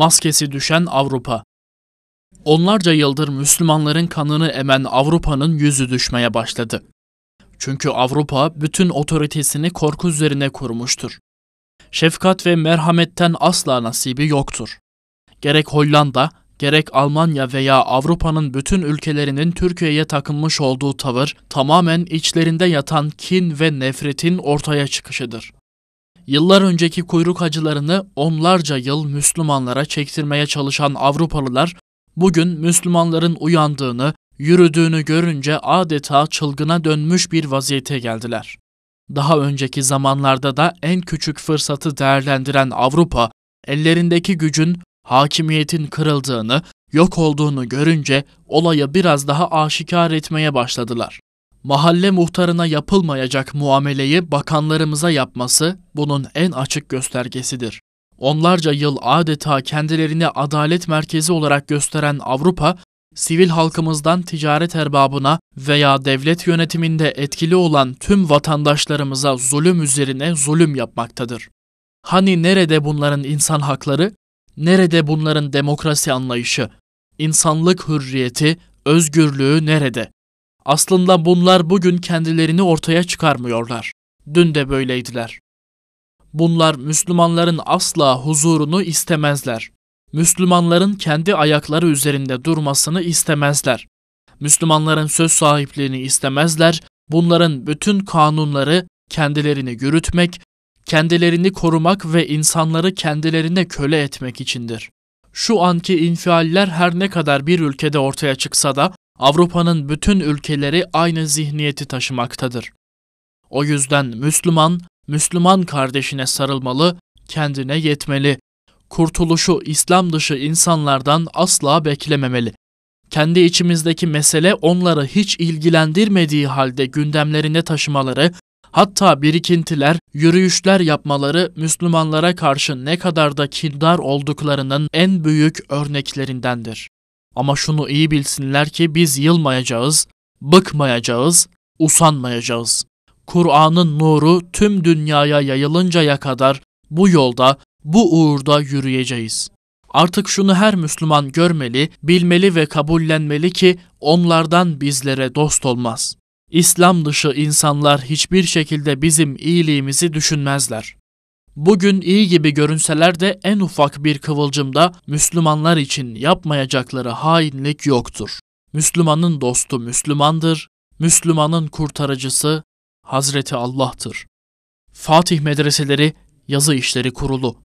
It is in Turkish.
Maskesi düşen Avrupa. Onlarca yıldır Müslümanların kanını emen Avrupa'nın yüzü düşmeye başladı. Çünkü Avrupa bütün otoritesini korku üzerine kurmuştur. Şefkat ve merhametten asla nasibi yoktur. Gerek Hollanda, gerek Almanya veya Avrupa'nın bütün ülkelerinin Türkiye'ye takınmış olduğu tavır tamamen içlerinde yatan kin ve nefretin ortaya çıkışıdır. Yıllar önceki kuyruk acılarını onlarca yıl Müslümanlara çektirmeye çalışan Avrupalılar bugün Müslümanların uyandığını, yürüdüğünü görünce adeta çılgına dönmüş bir vaziyete geldiler. Daha önceki zamanlarda da en küçük fırsatı değerlendiren Avrupa, ellerindeki gücün, hakimiyetin kırıldığını, yok olduğunu görünce olayı biraz daha aşikar etmeye başladılar. Mahalle muhtarına yapılmayacak muameleyi bakanlarımıza yapması bunun en açık göstergesidir. Onlarca yıl adeta kendilerini adalet merkezi olarak gösteren Avrupa, sivil halkımızdan ticaret erbabına veya devlet yönetiminde etkili olan tüm vatandaşlarımıza zulüm üzerine zulüm yapmaktadır. Hani nerede bunların insan hakları? Nerede bunların demokrasi anlayışı? İnsanlık hürriyeti, özgürlüğü nerede? Aslında bunlar bugün kendilerini ortaya çıkarmıyorlar. Dün de böyleydiler. Bunlar Müslümanların asla huzurunu istemezler. Müslümanların kendi ayakları üzerinde durmasını istemezler. Müslümanların söz sahipliğini istemezler. Bunların bütün kanunları kendilerini yürütmek, kendilerini korumak ve insanları kendilerine köle etmek içindir. Şu anki infialler her ne kadar bir ülkede ortaya çıksa da Avrupa'nın bütün ülkeleri aynı zihniyeti taşımaktadır. O yüzden Müslüman, Müslüman kardeşine sarılmalı, kendine yetmeli. Kurtuluşu İslam dışı insanlardan asla beklememeli. Kendi içimizdeki mesele onları hiç ilgilendirmediği halde gündemlerine taşımaları, hatta birikintiler, yürüyüşler yapmaları Müslümanlara karşı ne kadar da kindar olduklarının en büyük örneklerindendir. Ama şunu iyi bilsinler ki biz yılmayacağız, bıkmayacağız, usanmayacağız. Kur'an'ın nuru tüm dünyaya yayılıncaya kadar bu yolda, bu uğurda yürüyeceğiz. Artık şunu her Müslüman görmeli, bilmeli ve kabullenmeli ki onlardan bizlere dost olmaz. İslam dışı insanlar hiçbir şekilde bizim iyiliğimizi düşünmezler. Bugün iyi gibi görünseler de en ufak bir kıvılcımda Müslümanlar için yapmayacakları hainlik yoktur. Müslümanın dostu Müslümandır, Müslümanın kurtarıcısı Hazreti Allah'tır. Fatih Medreseleri Yazı İşleri Kurulu